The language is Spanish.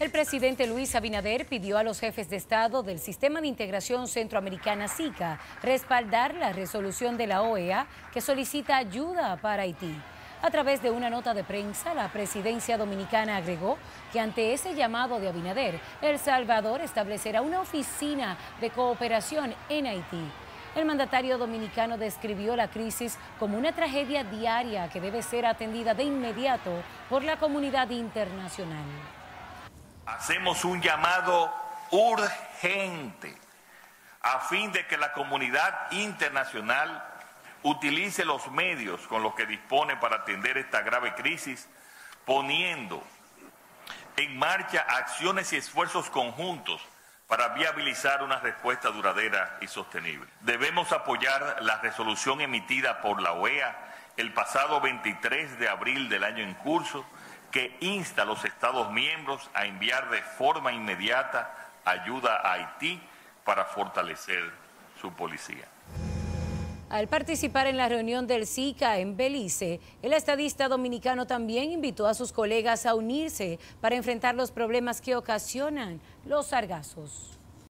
El presidente Luis Abinader pidió a los jefes de Estado del Sistema de Integración Centroamericana SICA respaldar la resolución de la OEA que solicita ayuda para Haití. A través de una nota de prensa, la presidencia dominicana agregó que ante ese llamado de Abinader, El Salvador establecerá una oficina de cooperación en Haití. El mandatario dominicano describió la crisis como una tragedia diaria que debe ser atendida de inmediato por la comunidad internacional. Hacemos un llamado urgente a fin de que la comunidad internacional utilice los medios con los que dispone para atender esta grave crisis, poniendo en marcha acciones y esfuerzos conjuntos para viabilizar una respuesta duradera y sostenible. Debemos apoyar la resolución emitida por la OEA el pasado 23 de abril del año en curso que insta a los Estados miembros a enviar de forma inmediata ayuda a Haití para fortalecer su policía. Al participar en la reunión del SICA en Belice, el estadista dominicano también invitó a sus colegas a unirse para enfrentar los problemas que ocasionan los sargazos.